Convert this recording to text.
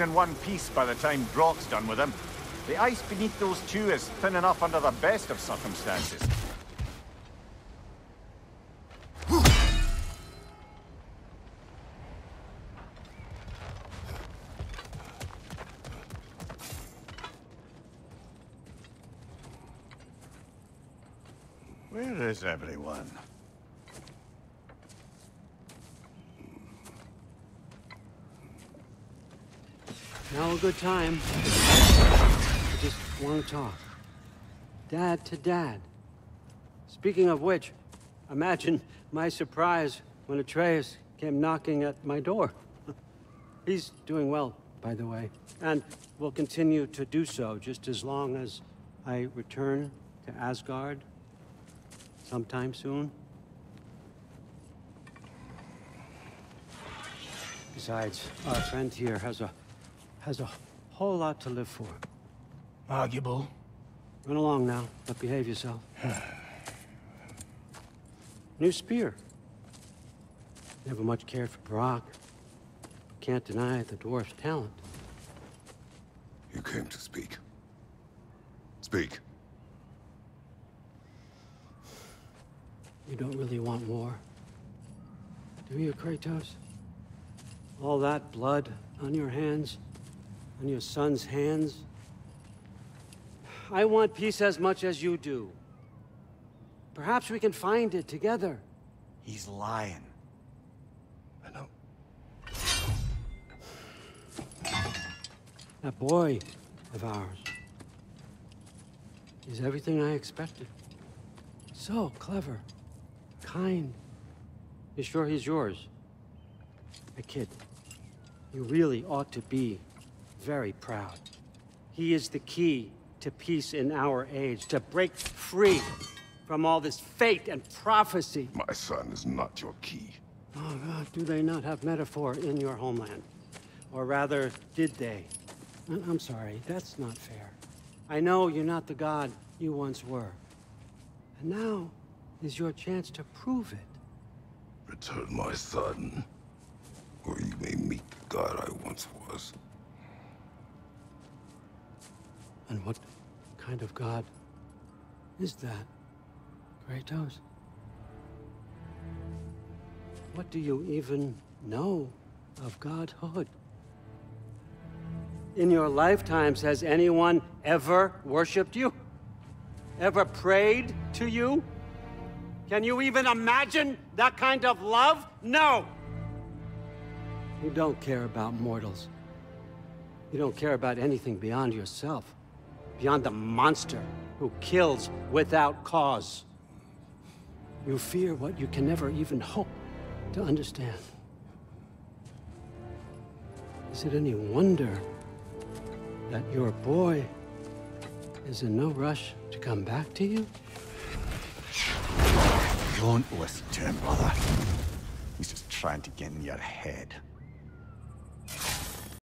In one piece by the time Brok's done with him. The ice beneath those two is thin enough under the best of circumstances. Where is everyone? Now a good time. I just want to talk. Dad to dad. Speaking of which, imagine my surprise when Atreus came knocking at my door. He's doing well, by the way, and will continue to do so just as long as I return to Asgard sometime soon. Besides, our friend here has a has a whole lot to live for. Arguable. Run along now, but behave yourself. New spear. Never much cared for Brok. Can't deny the dwarf's talent. You came to speak. Speak. You don't really want war. Do you, Kratos? All that blood on your hands? On your son's hands? I want peace as much as you do. Perhaps we can find it together. He's lying. I know. That boy of ours is everything I expected. So clever, kind. You sure he's yours? A kid. You really ought to be very proud. He is the key to peace in our age, to break free from all this fate and prophecy. My son is not your key. Oh, God, do they not have metaphor in your homeland? Or rather, did they? I'm sorry, that's not fair. I know you're not the god you once were. And now is your chance to prove it. Return my son, or you may meet the god I once was. And what kind of god is that, Kratos? What do you even know of godhood? In your lifetimes, has anyone ever worshipped you? Ever prayed to you? Can you even imagine that kind of love? No! You don't care about mortals. You don't care about anything beyond yourself. Beyond the monster who kills without cause. You fear what you can never even hope to understand. Is it any wonder that your boy is in no rush to come back to you? Don't listen to him, brother. He's just trying to get in your head.